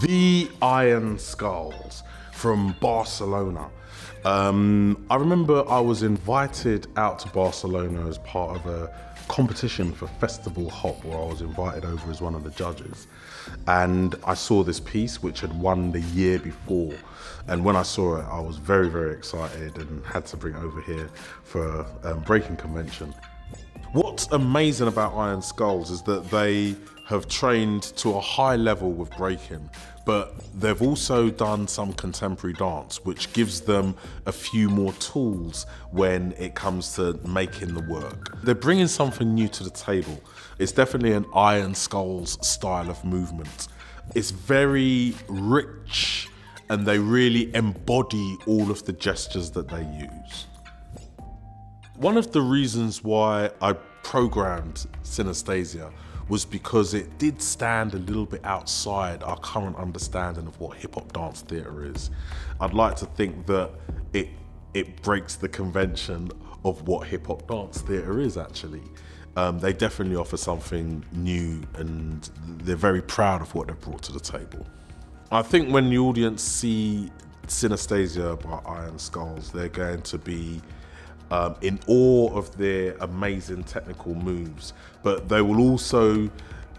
the Iron Skulls from Barcelona. Um, I remember I was invited out to Barcelona as part of a competition for Festival Hop, where I was invited over as one of the judges. And I saw this piece which had won the year before. And when I saw it, I was very, very excited and had to bring it over here for a um, Breakin' Convention. What's amazing about Iron Skulls is that they have trained to a high level with breaking, but they've also done some contemporary dance, which gives them a few more tools when it comes to making the work. They're bringing something new to the table. It's definitely an Iron Skulls style of movement. It's very rich and they really embody all of the gestures that they use. One of the reasons why I programmed Sinestesia was because it did stand a little bit outside our current understanding of what hip hop dance theatre is. I'd like to think that it it breaks the convention of what hip hop dance theatre is actually. Um, they definitely offer something new and they're very proud of what they've brought to the table. I think when the audience see Sinestesia by Iron Skulls, they're going to be um, in awe of their amazing technical moves, but they will also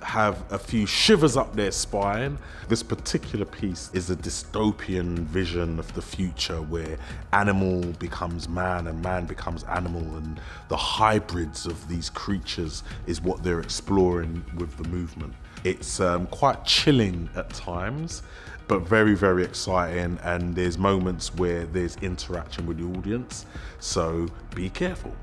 have a few shivers up their spine. This particular piece is a dystopian vision of the future where animal becomes man and man becomes animal, and the hybrids of these creatures is what they're exploring with the movement. It's um, quite chilling at times, but very, very exciting. And there's moments where there's interaction with the audience. So be careful.